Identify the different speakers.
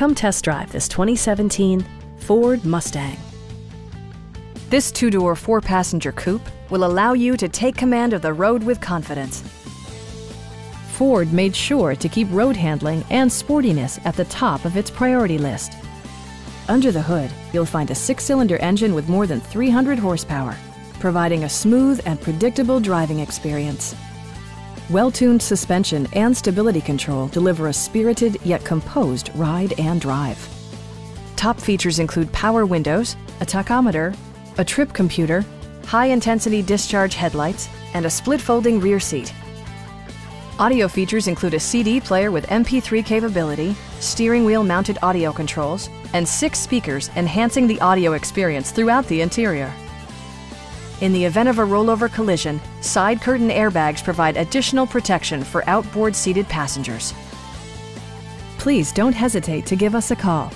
Speaker 1: Come test drive this 2017 Ford Mustang.
Speaker 2: This two-door, four-passenger coupe will allow you to take command of the road with confidence.
Speaker 1: Ford made sure to keep road handling and sportiness at the top of its priority list. Under the hood, you'll find a six-cylinder engine with more than 300 horsepower, providing a smooth and predictable driving experience. Well-tuned suspension and stability control deliver a spirited yet composed ride and drive. Top features include power windows, a tachometer, a trip computer, high-intensity discharge headlights, and a split-folding rear seat. Audio features include a CD player with MP3 capability, steering wheel mounted audio controls, and six speakers enhancing the audio experience throughout the interior. In the event of a rollover collision, side curtain airbags provide additional protection for outboard seated passengers. Please don't hesitate to give us a call